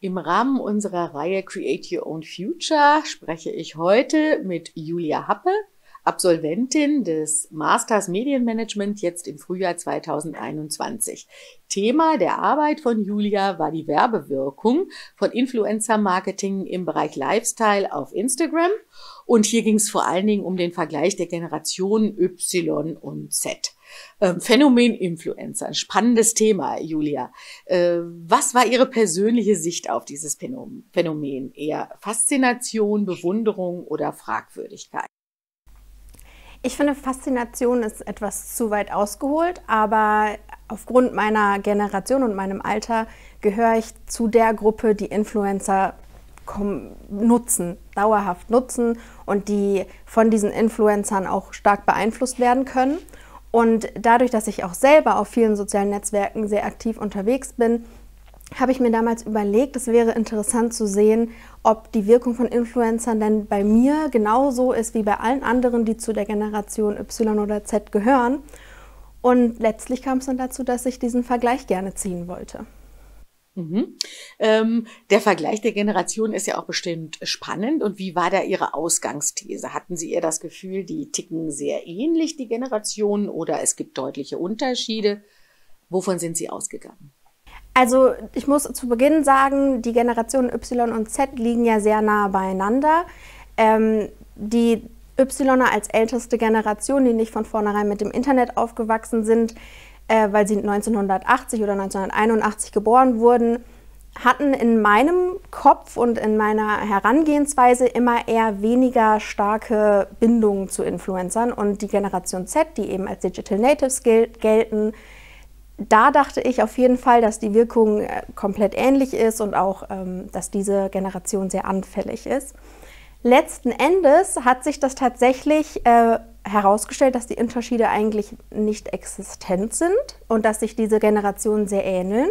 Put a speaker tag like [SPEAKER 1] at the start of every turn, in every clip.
[SPEAKER 1] Im Rahmen unserer Reihe Create Your Own Future spreche ich heute mit Julia Happe, Absolventin des Masters Medienmanagement jetzt im Frühjahr 2021. Thema der Arbeit von Julia war die Werbewirkung von Influencer Marketing im Bereich Lifestyle auf Instagram. Und hier ging es vor allen Dingen um den Vergleich der Generationen Y und Z. Ähm, Phänomen Influencer, ein spannendes Thema, Julia. Äh, was war Ihre persönliche Sicht auf dieses Phänomen? Eher Faszination, Bewunderung oder Fragwürdigkeit?
[SPEAKER 2] Ich finde, Faszination ist etwas zu weit ausgeholt, aber aufgrund meiner Generation und meinem Alter gehöre ich zu der Gruppe, die Influencer nutzen, dauerhaft nutzen und die von diesen Influencern auch stark beeinflusst werden können. Und dadurch, dass ich auch selber auf vielen sozialen Netzwerken sehr aktiv unterwegs bin, habe ich mir damals überlegt, es wäre interessant zu sehen, ob die Wirkung von Influencern denn bei mir genauso ist wie bei allen anderen, die zu der Generation Y oder Z gehören. Und letztlich kam es dann dazu, dass ich diesen Vergleich gerne ziehen wollte.
[SPEAKER 1] Mhm. Ähm, der Vergleich der Generation ist ja auch bestimmt spannend. Und wie war da Ihre Ausgangsthese? Hatten Sie eher das Gefühl, die ticken sehr ähnlich, die Generationen, oder es gibt deutliche Unterschiede? Wovon sind Sie ausgegangen?
[SPEAKER 2] Also ich muss zu Beginn sagen, die Generationen Y und Z liegen ja sehr nah beieinander. Ähm, die Y als älteste Generation, die nicht von vornherein mit dem Internet aufgewachsen sind, äh, weil sie 1980 oder 1981 geboren wurden, hatten in meinem Kopf und in meiner Herangehensweise immer eher weniger starke Bindungen zu Influencern. Und die Generation Z, die eben als Digital Natives gel gelten, da dachte ich auf jeden Fall, dass die Wirkung äh, komplett ähnlich ist und auch, ähm, dass diese Generation sehr anfällig ist. Letzten Endes hat sich das tatsächlich äh, herausgestellt, dass die Unterschiede eigentlich nicht existent sind und dass sich diese Generationen sehr ähneln.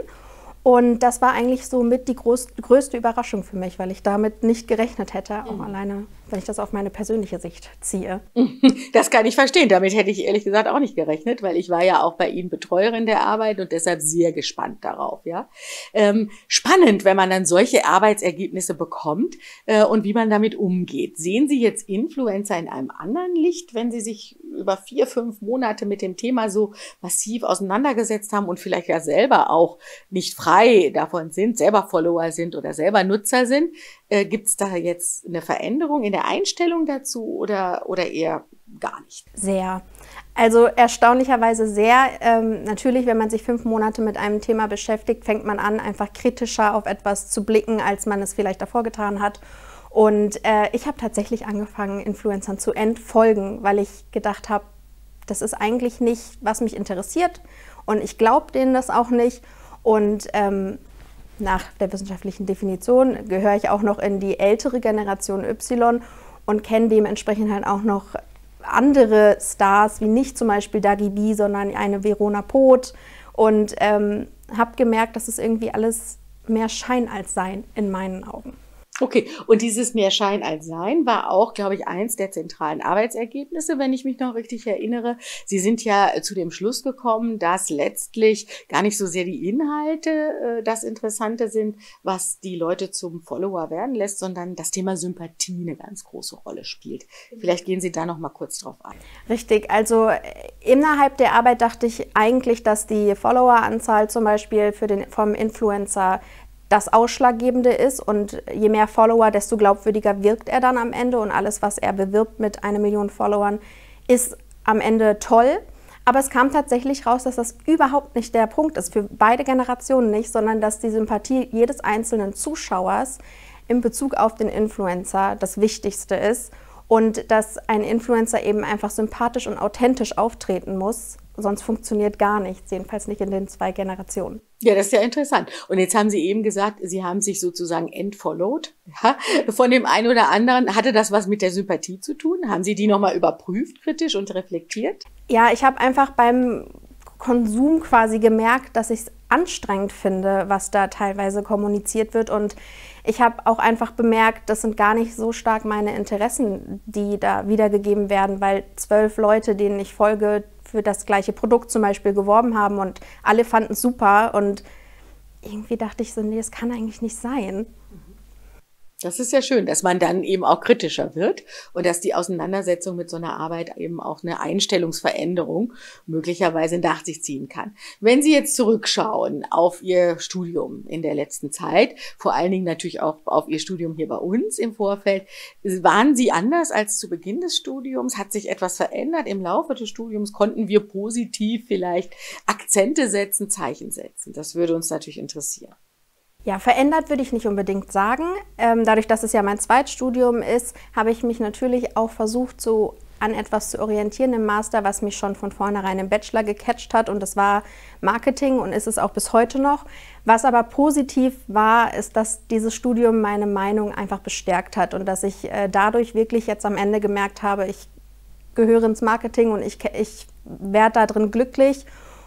[SPEAKER 2] Und das war eigentlich so mit die groß, größte Überraschung für mich, weil ich damit nicht gerechnet hätte, auch mhm. alleine, wenn ich das auf meine persönliche Sicht ziehe.
[SPEAKER 1] Das kann ich verstehen. Damit hätte ich ehrlich gesagt auch nicht gerechnet, weil ich war ja auch bei Ihnen Betreuerin der Arbeit und deshalb sehr gespannt darauf. Ja, ähm, spannend, wenn man dann solche Arbeitsergebnisse bekommt äh, und wie man damit umgeht. Sehen Sie jetzt Influencer in einem anderen Licht, wenn Sie sich über vier, fünf Monate mit dem Thema so massiv auseinandergesetzt haben und vielleicht ja selber auch nicht frei davon sind, selber Follower sind oder selber Nutzer sind. Äh, Gibt es da jetzt eine Veränderung in der Einstellung dazu oder, oder eher gar nicht?
[SPEAKER 2] Sehr. Also erstaunlicherweise sehr. Ähm, natürlich, wenn man sich fünf Monate mit einem Thema beschäftigt, fängt man an, einfach kritischer auf etwas zu blicken, als man es vielleicht davor getan hat. Und äh, ich habe tatsächlich angefangen, Influencern zu entfolgen, weil ich gedacht habe, das ist eigentlich nicht, was mich interessiert. Und ich glaube denen das auch nicht. Und ähm, nach der wissenschaftlichen Definition gehöre ich auch noch in die ältere Generation Y und kenne dementsprechend halt auch noch andere Stars, wie nicht zum Beispiel Dagi B, sondern eine Verona Poth. Und ähm, habe gemerkt, dass es irgendwie alles mehr Schein als Sein in meinen Augen.
[SPEAKER 1] Okay, und dieses mehr Schein als Sein war auch, glaube ich, eins der zentralen Arbeitsergebnisse, wenn ich mich noch richtig erinnere. Sie sind ja zu dem Schluss gekommen, dass letztlich gar nicht so sehr die Inhalte äh, das Interessante sind, was die Leute zum Follower werden lässt, sondern das Thema Sympathie eine ganz große Rolle spielt. Vielleicht gehen Sie da noch mal kurz drauf ein.
[SPEAKER 2] Richtig, also äh, innerhalb der Arbeit dachte ich eigentlich, dass die Followeranzahl zum Beispiel für den, vom Influencer das Ausschlaggebende ist. Und je mehr Follower, desto glaubwürdiger wirkt er dann am Ende. Und alles, was er bewirbt mit einer Million Followern, ist am Ende toll. Aber es kam tatsächlich raus, dass das überhaupt nicht der Punkt ist, für beide Generationen nicht, sondern dass die Sympathie jedes einzelnen Zuschauers in Bezug auf den Influencer das Wichtigste ist und dass ein Influencer eben einfach sympathisch und authentisch auftreten muss, sonst funktioniert gar nichts, jedenfalls nicht in den zwei Generationen.
[SPEAKER 1] Ja, das ist ja interessant. Und jetzt haben Sie eben gesagt, Sie haben sich sozusagen entfollowed ja, von dem einen oder anderen. Hatte das was mit der Sympathie zu tun? Haben Sie die nochmal überprüft, kritisch und reflektiert?
[SPEAKER 2] Ja, ich habe einfach beim Konsum quasi gemerkt, dass ich es anstrengend finde, was da teilweise kommuniziert wird. Und ich habe auch einfach bemerkt, das sind gar nicht so stark meine Interessen, die da wiedergegeben werden, weil zwölf Leute, denen ich folge, für das gleiche Produkt zum Beispiel geworben haben und alle fanden es super und irgendwie dachte ich so, nee, das kann eigentlich nicht sein.
[SPEAKER 1] Das ist ja schön, dass man dann eben auch kritischer wird und dass die Auseinandersetzung mit so einer Arbeit eben auch eine Einstellungsveränderung möglicherweise nach sich ziehen kann. Wenn Sie jetzt zurückschauen auf Ihr Studium in der letzten Zeit, vor allen Dingen natürlich auch auf Ihr Studium hier bei uns im Vorfeld, waren Sie anders als zu Beginn des Studiums? Hat sich etwas verändert im Laufe des Studiums? Konnten wir positiv vielleicht Akzente setzen, Zeichen setzen? Das würde uns natürlich interessieren.
[SPEAKER 2] Ja, verändert würde ich nicht unbedingt sagen. Ähm, dadurch, dass es ja mein Zweitstudium ist, habe ich mich natürlich auch versucht, so an etwas zu orientieren im Master, was mich schon von vornherein im Bachelor gecatcht hat. Und das war Marketing und ist es auch bis heute noch. Was aber positiv war, ist, dass dieses Studium meine Meinung einfach bestärkt hat und dass ich äh, dadurch wirklich jetzt am Ende gemerkt habe, ich gehöre ins Marketing und ich, ich werde da drin glücklich.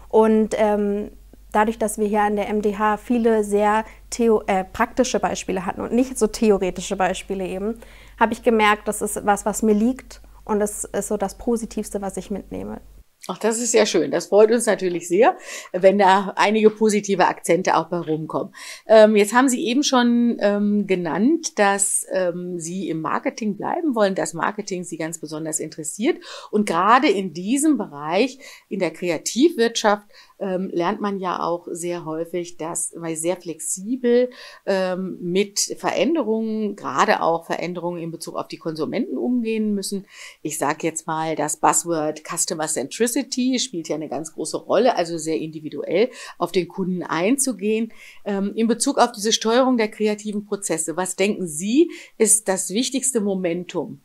[SPEAKER 2] Und ähm, dadurch, dass wir hier an der MDH viele sehr Theo äh, praktische Beispiele hatten und nicht so theoretische Beispiele eben, habe ich gemerkt, das ist was, was mir liegt und das ist so das Positivste, was ich mitnehme.
[SPEAKER 1] Ach, das ist ja schön. Das freut uns natürlich sehr, wenn da einige positive Akzente auch bei rumkommen. Ähm, jetzt haben Sie eben schon ähm, genannt, dass ähm, Sie im Marketing bleiben wollen, dass Marketing Sie ganz besonders interessiert. Und gerade in diesem Bereich, in der Kreativwirtschaft, ähm, lernt man ja auch sehr häufig, dass wir sehr flexibel ähm, mit Veränderungen, gerade auch Veränderungen in Bezug auf die Konsumenten umgehen müssen. Ich sage jetzt mal, das Buzzword Customer Centricity spielt ja eine ganz große Rolle, also sehr individuell auf den Kunden einzugehen. Ähm, in Bezug auf diese Steuerung der kreativen Prozesse, was denken Sie, ist das wichtigste Momentum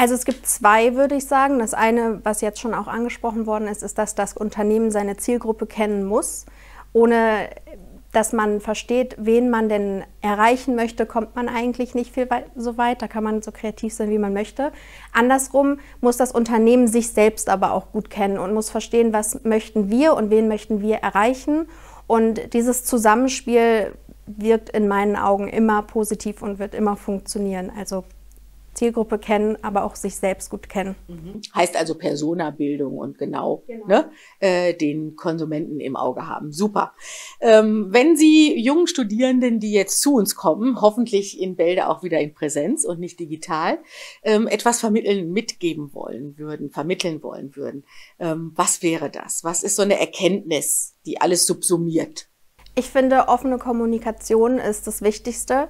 [SPEAKER 2] also es gibt zwei, würde ich sagen. Das eine, was jetzt schon auch angesprochen worden ist, ist, dass das Unternehmen seine Zielgruppe kennen muss. Ohne dass man versteht, wen man denn erreichen möchte, kommt man eigentlich nicht viel weit, so weit. Da kann man so kreativ sein, wie man möchte. Andersrum muss das Unternehmen sich selbst aber auch gut kennen und muss verstehen, was möchten wir und wen möchten wir erreichen. Und dieses Zusammenspiel wirkt in meinen Augen immer positiv und wird immer funktionieren. Also Zielgruppe kennen, aber auch sich selbst gut kennen.
[SPEAKER 1] Mhm. Heißt also Personabildung und genau, genau. Ne, äh, den Konsumenten im Auge haben. Super. Ähm, wenn Sie jungen Studierenden, die jetzt zu uns kommen, hoffentlich in Bälde auch wieder in Präsenz und nicht digital, ähm, etwas vermitteln, mitgeben wollen würden, vermitteln wollen würden, ähm, was wäre das? Was ist so eine Erkenntnis, die alles subsumiert?
[SPEAKER 2] Ich finde, offene Kommunikation ist das Wichtigste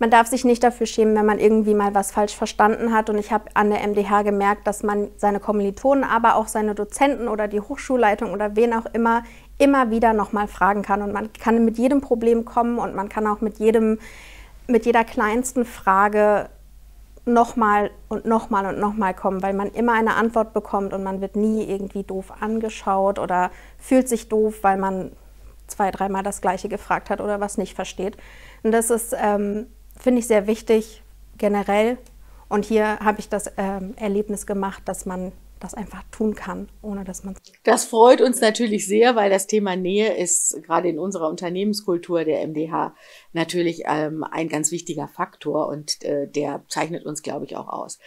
[SPEAKER 2] man darf sich nicht dafür schämen, wenn man irgendwie mal was falsch verstanden hat. Und ich habe an der MDH gemerkt, dass man seine Kommilitonen, aber auch seine Dozenten oder die Hochschulleitung oder wen auch immer immer wieder nochmal fragen kann. Und man kann mit jedem Problem kommen und man kann auch mit jedem, mit jeder kleinsten Frage nochmal und nochmal und nochmal kommen, weil man immer eine Antwort bekommt und man wird nie irgendwie doof angeschaut oder fühlt sich doof, weil man zwei, dreimal das Gleiche gefragt hat oder was nicht versteht. Und das ist ähm, finde ich sehr wichtig generell. Und hier habe ich das ähm, Erlebnis gemacht, dass man das einfach tun kann, ohne dass man.
[SPEAKER 1] Das freut uns natürlich sehr, weil das Thema Nähe ist gerade in unserer Unternehmenskultur der MDH natürlich ähm, ein ganz wichtiger Faktor und äh, der zeichnet uns, glaube ich, auch aus.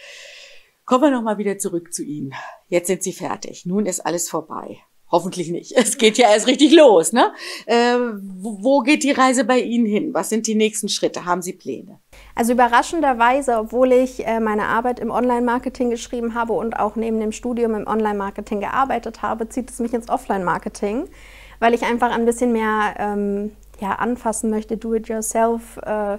[SPEAKER 1] Kommen wir nochmal wieder zurück zu Ihnen. Jetzt sind Sie fertig. Nun ist alles vorbei. Hoffentlich nicht. Es geht ja erst richtig los. Ne? Äh, wo geht die Reise bei Ihnen hin? Was sind die nächsten Schritte? Haben Sie Pläne?
[SPEAKER 2] Also überraschenderweise, obwohl ich äh, meine Arbeit im Online-Marketing geschrieben habe und auch neben dem Studium im Online-Marketing gearbeitet habe, zieht es mich ins Offline-Marketing, weil ich einfach ein bisschen mehr ähm, ja, anfassen möchte, do-it-yourself, äh,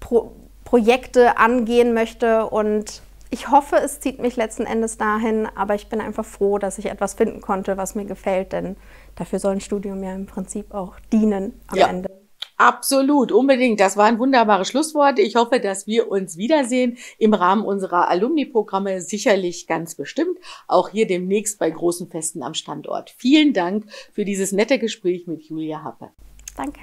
[SPEAKER 2] Pro Projekte angehen möchte und ich hoffe, es zieht mich letzten Endes dahin, aber ich bin einfach froh, dass ich etwas finden konnte, was mir gefällt, denn dafür soll ein Studium ja im Prinzip auch dienen am ja. Ende.
[SPEAKER 1] Absolut, unbedingt. Das waren wunderbare Schlussworte. Ich hoffe, dass wir uns wiedersehen im Rahmen unserer Alumni-Programme, sicherlich ganz bestimmt, auch hier demnächst bei großen Festen am Standort. Vielen Dank für dieses nette Gespräch mit Julia Happe.
[SPEAKER 2] Danke.